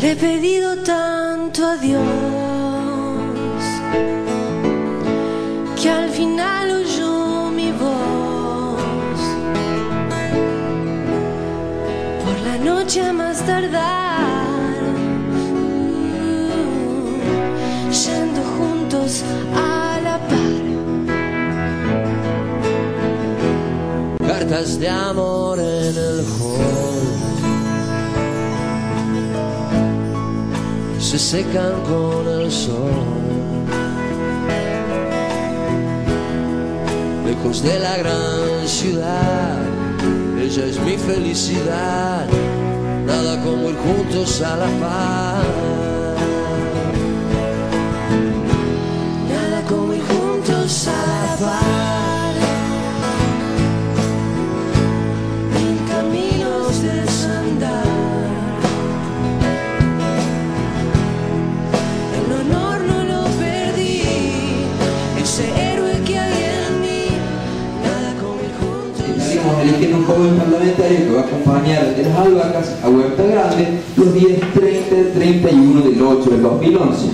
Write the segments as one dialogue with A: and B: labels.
A: Le he pedido tanto a Dios que al final oyó mi voz. Por la noche a más tardar, yendo juntos a la par.
B: Cartas de amor en el hall. Se secan con el sol. Lejos de la gran ciudad, ella es mi felicidad. Nada como ir juntos a la paz. Nada como ir juntos a la paz.
A: Que
C: va a acompañar de las albahacas a Huerta Grande los días 30 y 31 del 8 del 2011.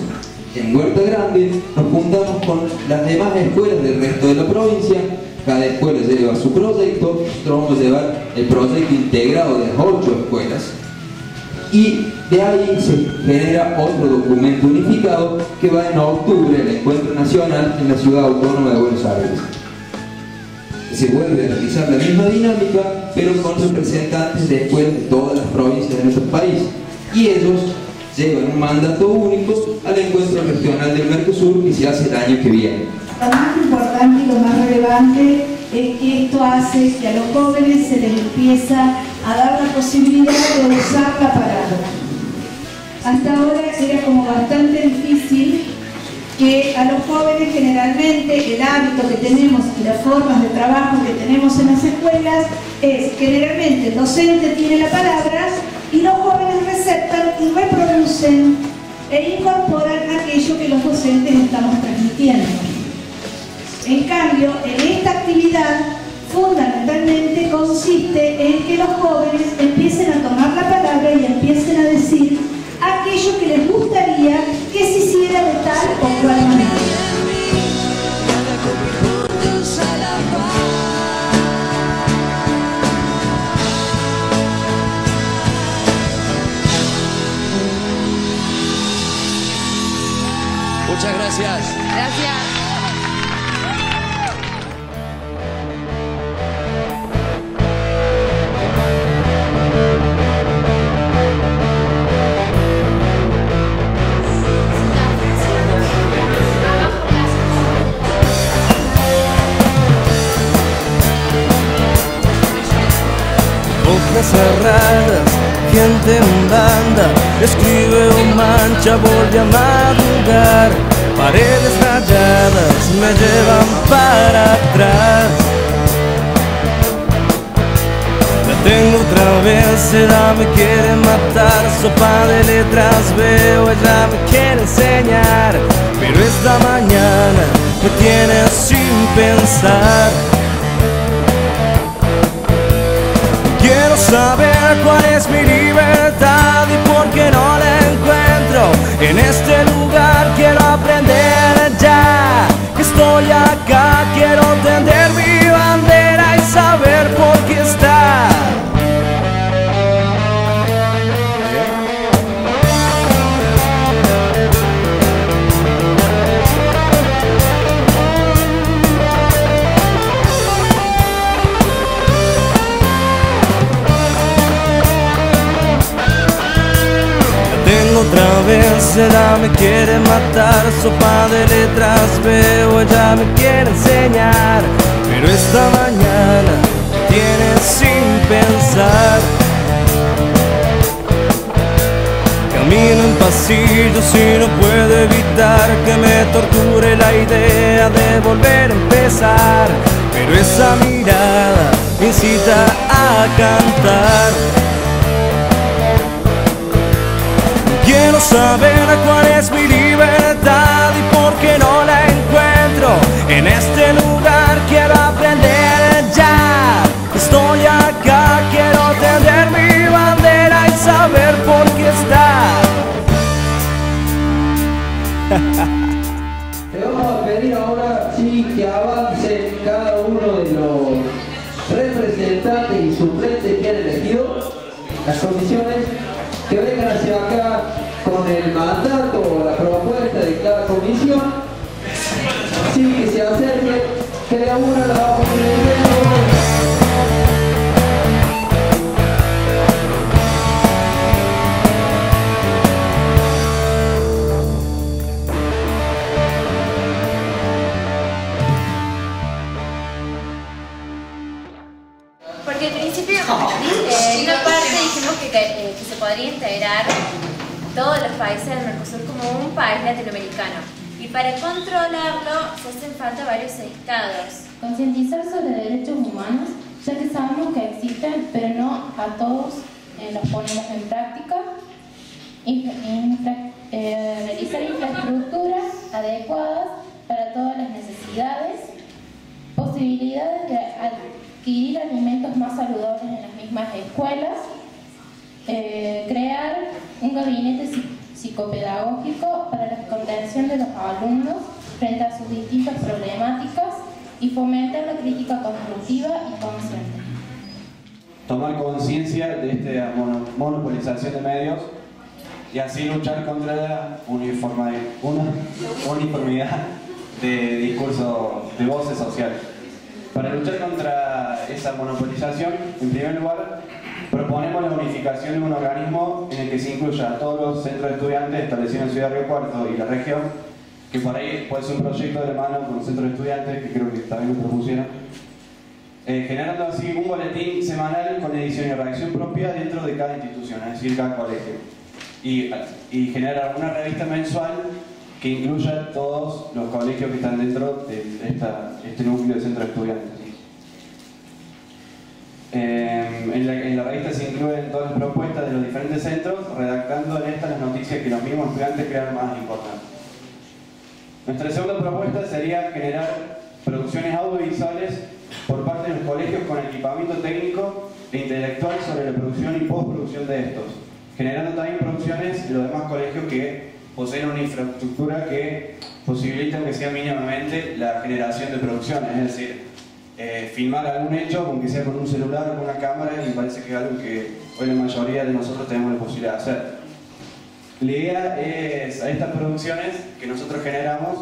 C: En Huerta Grande nos juntamos con las demás escuelas del resto de la provincia. Cada escuela lleva su proyecto, nosotros vamos a llevar el proyecto integrado de las ocho escuelas y de ahí se genera otro documento unificado que va en octubre al encuentro nacional en la ciudad autónoma de Buenos Aires se vuelve a realizar la misma dinámica, pero con representantes de escuelas de todas las provincias de nuestro país. Y ellos llevan un mandato único al encuentro regional del Mercosur que se hace el año que viene.
D: Lo más importante y lo más relevante es que esto hace que a los jóvenes se les empieza a dar la posibilidad de usar la. Hasta ahora era como bastante difícil que a los jóvenes generalmente el hábito que tenemos y las formas de trabajo que tenemos en las escuelas es generalmente el docente tiene la palabra y los jóvenes receptan y reproducen e incorporan aquello que los docentes estamos transmitiendo. En cambio, en esta actividad fundamentalmente consiste en que los jóvenes empiecen a tomar la palabra y empiecen a decir que les gustaría que se hiciera de tal o cual.
E: Cerradas, gente en banda, escribe o mancha, vuelve a madrugar. Paredes rayadas me llevan para atrás. La tengo otra vez, ella me quiere matar, sopa de letras veo, ella me quiere enseñar, pero esta mañana me tiene sin pensar. Saber cuál es mi libertad y por qué no la encuentro en este lugar. Quiero aprender ya que estoy acá. Ella me quiere matar, sopa de letras veo, ella me quiere enseñar, pero esta mañana tiene sin pensar. Camino en pasillos y no puedo evitar que me torture la idea de volver a empezar, pero esa mirada me incita a cantar. Quiero saber cuál es mi libertad y por qué no la encuentro en este lugar. Quiero
C: con el mandato o la propuesta de cada comisión, sí que se acerque, que de una la vamos a poner
F: Porque al principio, eh, en una parte dijimos que, que- que se podría integrar todos los países del Mercosur como un país latinoamericano. Y para controlarlo se hacen falta varios estados.
G: Concientizar sobre derechos humanos, ya que sabemos que existen, pero no a todos eh, los ponemos en práctica. Infra- infra- eh, realizar infraestructuras adecuadas para todas las necesidades. Posibilidades de adquirir alimentos más saludables en las mismas escuelas. Eh, un gabinete psi- psicopedagógico para la contención de los alumnos frente a sus distintas problemáticas y fomentar la crítica constructiva y consciente.
H: tomar conciencia de esta mono- monopolización de medios y así luchar contra la uniformidad de discurso, de voces sociales. Para luchar contra esa monopolización, en primer lugar, proponemos la unificación de un organismo en el que se incluya a todos los centros de estudiantes establecidos en Ciudad de Río Cuarto y la región, que por ahí puede ser un proyecto de la mano con los centros de estudiantes, que creo que también lo propusieron, eh, generando así un boletín semanal con edición y redacción propia dentro de cada institución, es decir, cada colegio. Y, y generar una revista mensual que incluya todos los colegios que están dentro de este núcleo de centro de estudiantes. Eh, en, la, en la revista se incluyen todas las propuestas de los diferentes centros, redactando en estas las noticias que los mismos estudiantes crean más importantes. Nuestra segunda propuesta sería generar producciones audiovisuales por parte de los colegios con equipamiento técnico e intelectual sobre la producción y postproducción de estos, generando también producciones de los demás colegios que poseen una infraestructura que posibilite, aunque sea mínimamente, la generación de producciones, es decir, eh, filmar algún hecho, aunque sea con un celular o con una cámara, y me parece que es algo que hoy la mayoría de nosotros tenemos la posibilidad de hacer. La idea es a estas producciones que nosotros generamos,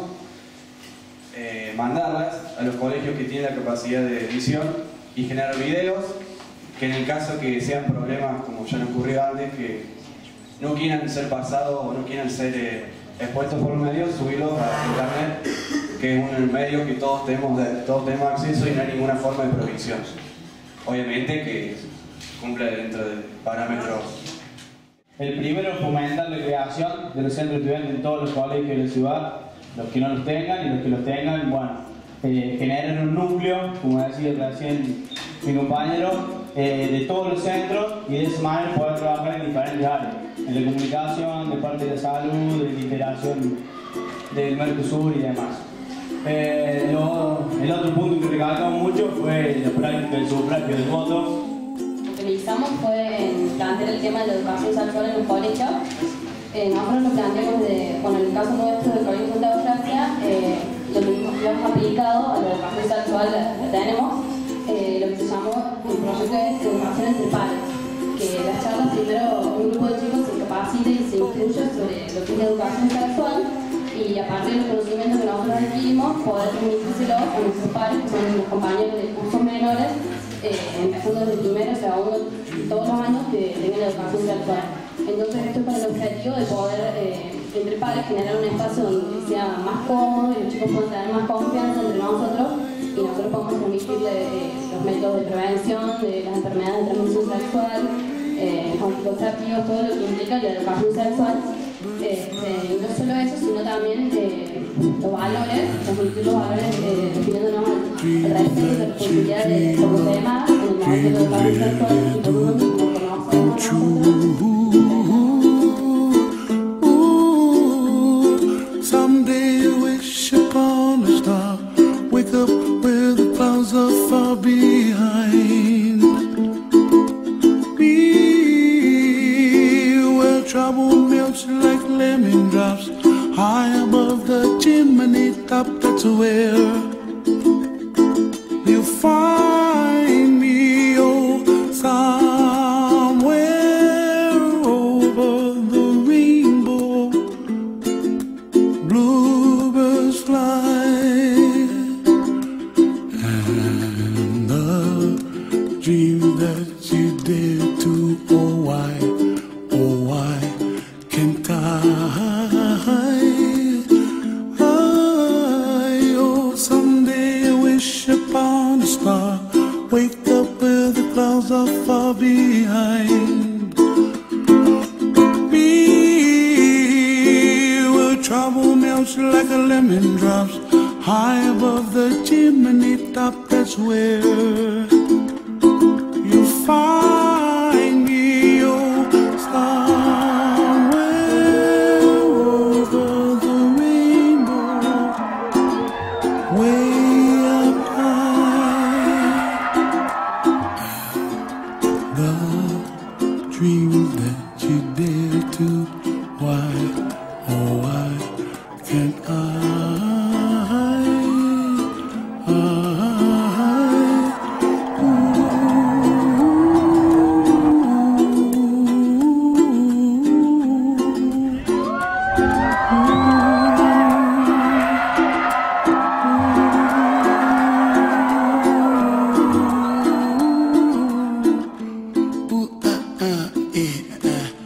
H: eh, mandarlas a los colegios que tienen la capacidad de edición y generar videos que en el caso que sean problemas como ya nos ocurrió antes, que no quieran ser pasados o no quieran ser eh, expuestos por los medios, subirlos a internet, que es un medio que todos tenemos, todos tenemos acceso y no hay ninguna forma de prohibición. Obviamente que cumple dentro de parámetros
I: El primero es fomentar la creación de los centros estudiantes en todos los colegios de la ciudad, los que no los tengan y los que los tengan, bueno, eh, generar un núcleo, como decía recién mi compañero, eh, de todos los centros y de esa manera poder trabajar en diferentes áreas, en la comunicación, de parte de salud, de la integración del Mercosur y demás. Eh, el otro punto que recalcamos mucho fue del sufragio del voto,
G: Lo que realizamos fue plantear el tema de la educación sexual en un colegio. Eh, nosotros lo planteamos de, bueno, en el caso nuestro del Colegio Santa Eufrasia, eh, lo lo hemos aplicado a la educación sexual que tenemos, eh, lo que se llamó el proyecto es educación entre pares. Que las charlas primero un grupo de chicos se capacite y se instruya sobre lo que es la educación sexual y a partir de los conocimientos que nosotros adquirimos poder transmitírselos a nuestros pares, que son los compañeros de cursos menores, eh, empezando desde primero, segundo, todos los años que tengan la educación sexual. Entonces esto es con el objetivo de poder eh, entre pares generar un espacio donde sea más cómodo y los chicos puedan tener más confianza entre nosotros y nosotros podemos transmitirle eh, los métodos de prevención de las enfermedades de transmisión sexual, eh, anticonceptivos, todo lo que implica la educación sexual. Este, y no solo eso, sino también eh, los valores, transmitir los valores eh, refiriéndonos al al respeto y la responsabilidad de por los demás, en el marco de educación sexual y.
J: Ooh, someday I wish upon a star. Wake up makeup that's where. Behind. Me, trouble melts like a lemon drops high above the chimney top. That's where Uh.